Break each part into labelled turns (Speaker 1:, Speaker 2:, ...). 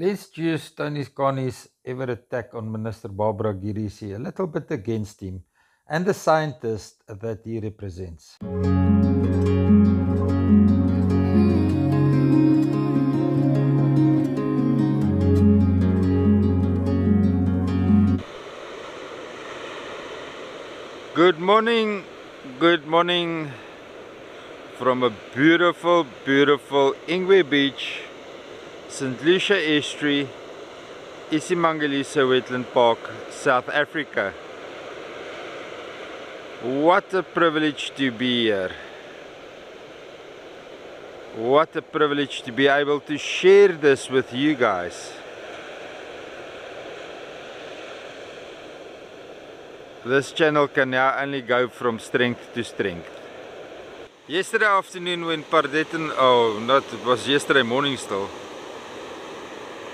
Speaker 1: Let's use Tony Carnie's ever attack on Minister Barbara Creecy a little bit against him and the scientist that he represents. Good morning, good morning from a beautiful, beautiful Ingwe Beach St. Lucia Estuary, iSimangaliso Wetland Park, South Africa. What a privilege to be here. What a privilege to be able to share this with you guys. This channel can now only go from strength to strength. Yesterday afternoon when Pardetten, oh not, it was yesterday morning still.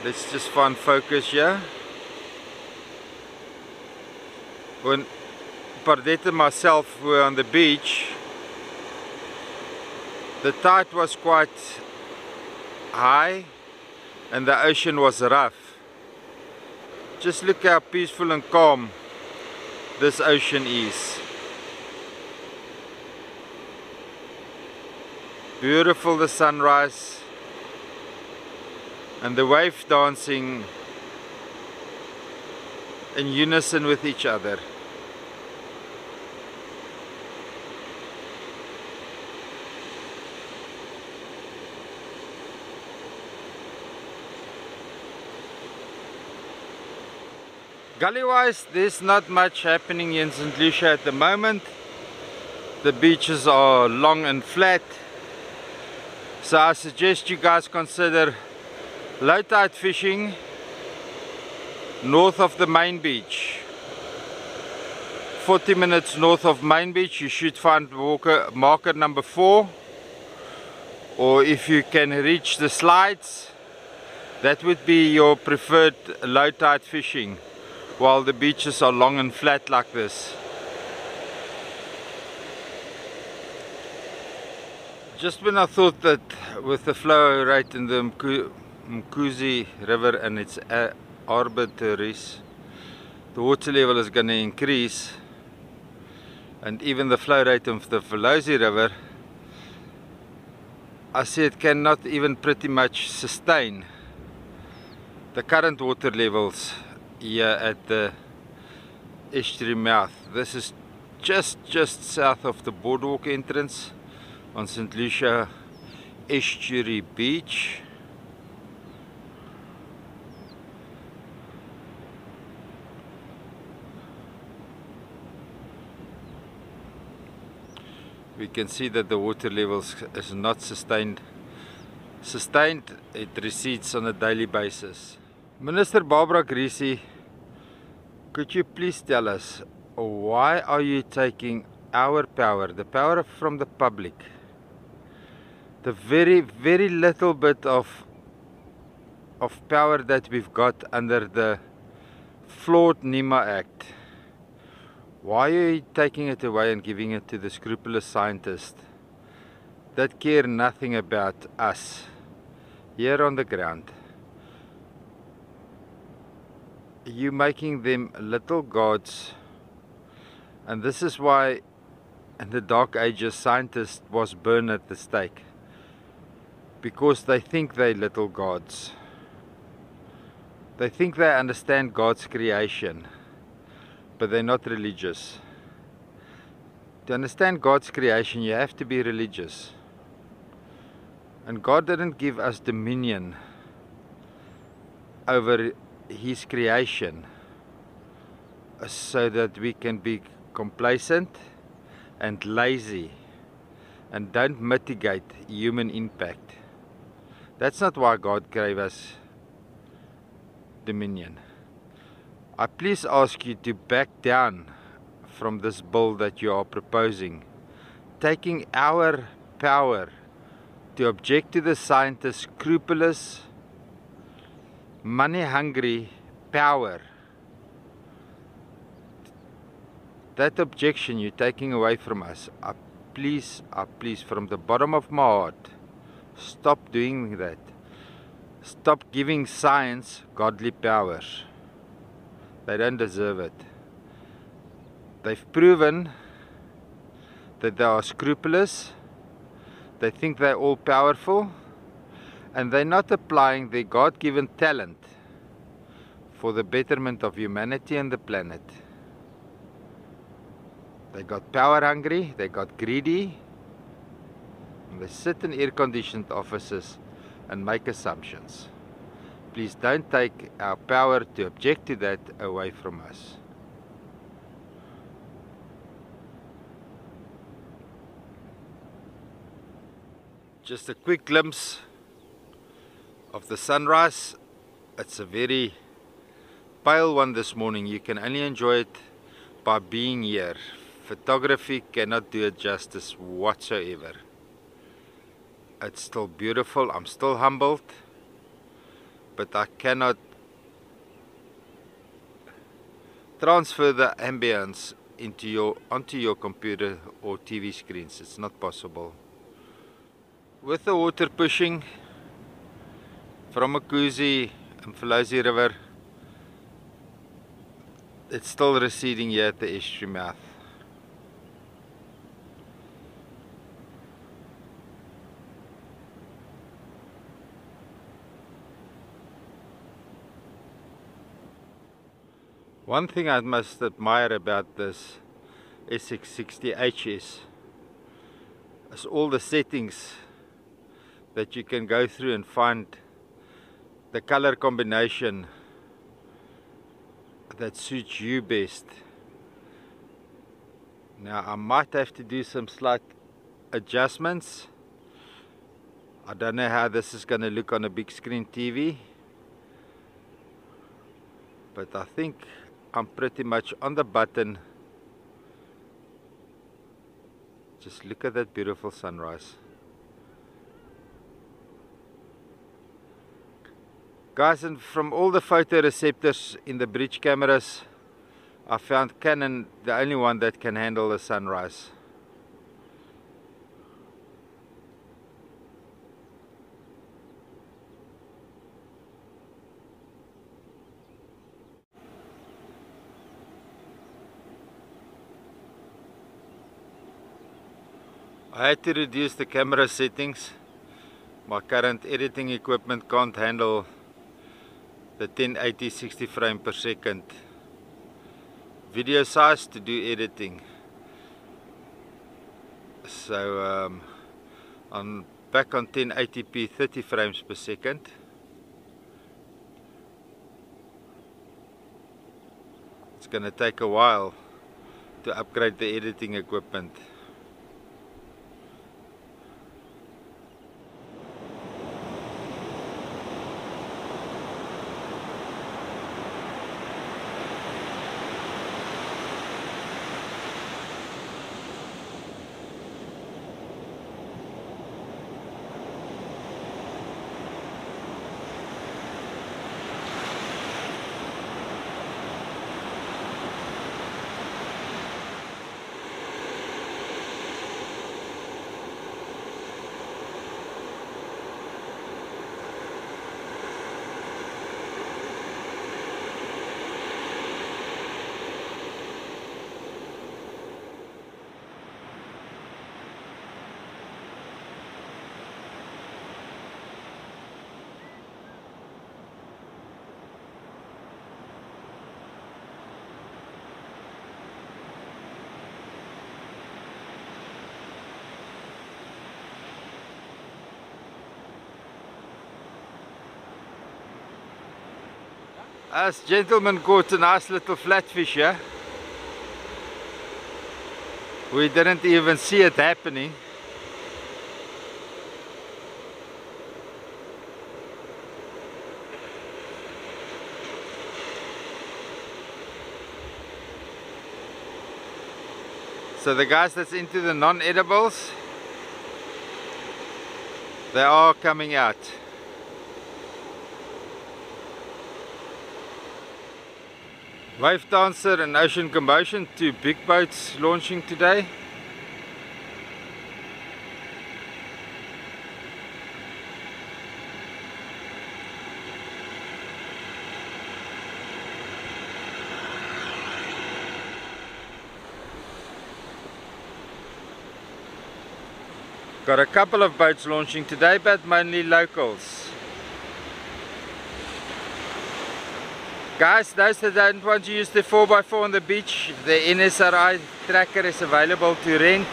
Speaker 1: Let's just find focus here. When Pardette and myself were on the beach, the tide was quite high and the ocean was rough. Just look how peaceful and calm this ocean is. Beautiful the sunrise and the wave dancing in unison with each other. Gully-wise, there's not much happening in St. Lucia at the moment. The beaches are long and flat. So I suggest you guys consider low tide fishing north of the main beach. 40 minutes north of main beach you should find walker marker number four. Or if you can reach the slides that would be your preferred low tide fishing while the beaches are long and flat like this. Just when I thought that with the flow rate in the Mkuze River and its uh, tributaries, the water level is going to increase and even the flow rate of the Mfolozi River I see it cannot even pretty much sustain the current water levels here at the estuary mouth. This is just just south of the boardwalk entrance on St. Lucia Estuary Beach. we can see that the water levels is not sustained. Sustained it recedes on a daily basis. Minister barbara Creecy, could you please tell us why are you taking our power the power from the public? The very very little bit of of power that we've got under the flawed NEMA Act why are you taking it away and giving it to the scrupulous scientists that care nothing about us here on the ground? You making them little gods and this is why in the dark ages scientists was burned at the stake because they think they're little gods. They think they understand God's creation but they're not religious. To understand God's creation, you have to be religious. And God didn't give us dominion over His creation so that we can be complacent and lazy and don't mitigate human impact. That's not why God gave us dominion. I please ask you to back down from this bill that you are proposing, taking our power to object to the scientists' scrupulous, money-hungry power. That objection you're taking away from us, I please, I please, from the bottom of my heart, stop doing that. Stop giving science godly powers. They don't deserve it. They've proven that they are scrupulous, they think they're all powerful, and they're not applying their God given talent for the betterment of humanity and the planet. They got power hungry, they got greedy, and they sit in air conditioned offices and make assumptions. Please don't take our power to object to that away from us. Just a quick glimpse of the sunrise. It's a very pale one this morning. You can only enjoy it by being here. Photography cannot do it justice whatsoever. It's still beautiful. I'm still humbled. But I cannot transfer the ambience into your onto your computer or TV screens. It's not possible. With the water pushing from Mkuze and Mfolozi River, it's still receding here at the estuary mouth. One thing I must admire about this SX60H is, is all the settings that you can go through and find the color combination that suits you best. Now I might have to do some slight adjustments. I don't know how this is going to look on a big screen TV. But I think I'm pretty much on the button. Just look at that beautiful sunrise. Guys, and from all the photoreceptors in the bridge cameras, I found Canon the only one that can handle the sunrise. I had to reduce the camera settings. My current editing equipment can't handle the 1080 60 frame per second video size to do editing. So um, I'm back on 1080p 30 frames per second. It's going to take a while to upgrade the editing equipment. Us gentlemen caught a nice little flatfish here. We didn't even see it happening. So the guys that's into the non-edibles, they are coming out. Wave Dancer and Ocean Combustion, two big boats launching today. Got a couple of boats launching today, but mainly locals. Guys, those that don't want to use the 4x4 on the beach, the NSRI tracker is available to rent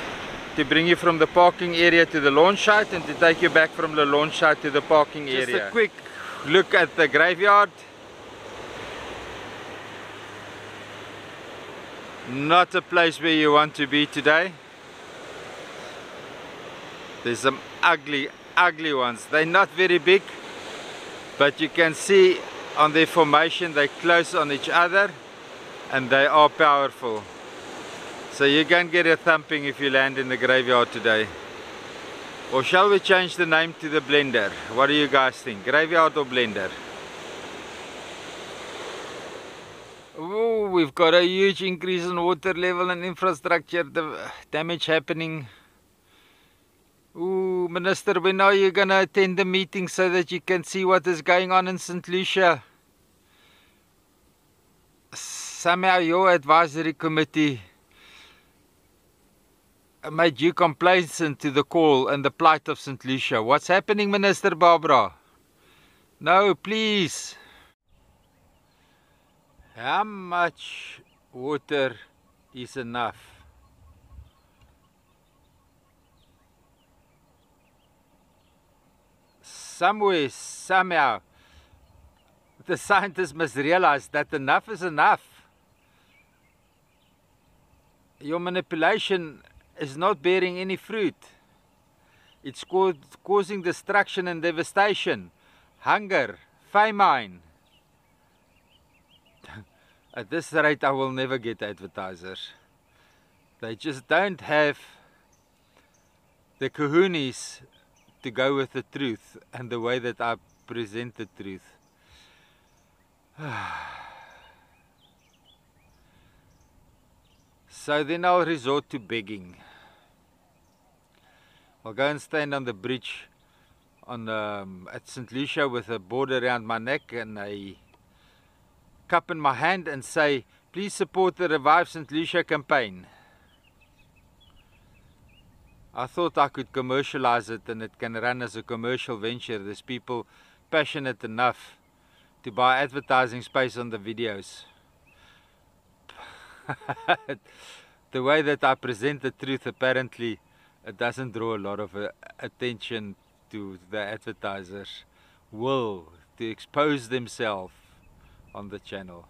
Speaker 1: to bring you from the parking area to the launch site and to take you back from the launch site to the parking Just area. Just a quick look at the graveyard. Not a place where you want to be today. There's some ugly, ugly ones. They're not very big, but you can see on their formation they're close on each other and they are powerful. So you can get a thumping if you land in the graveyard today. Or shall we change the name to the blender? What do you guys think? Graveyard or blender? Ooh, we've got a huge increase in water level and infrastructure damage happening Ooh, Minister, when are you going to attend the meeting so that you can see what is going on in St. Lucia? Somehow your advisory committee made you complacent to the call and the plight of St. Lucia. What's happening, Minister Barbara? No, please. How much water is enough? Somewhere, somehow, the scientists must realize that enough is enough. Your manipulation is not bearing any fruit. It's causing destruction and devastation, hunger, famine. At this rate, I will never get advertisers. They just don't have the kahunis to go with the truth and the way that I present the truth. so then I'll resort to begging. I'll go and stand on the bridge on um, at St. Lucia with a board around my neck and a cup in my hand and say, please support the Revive St. Lucia campaign. I thought I could commercialize it and it can run as a commercial venture. There's people passionate enough to buy advertising space on the videos. the way that I present the truth apparently it doesn't draw a lot of uh, attention to the advertisers will to expose themselves on the channel.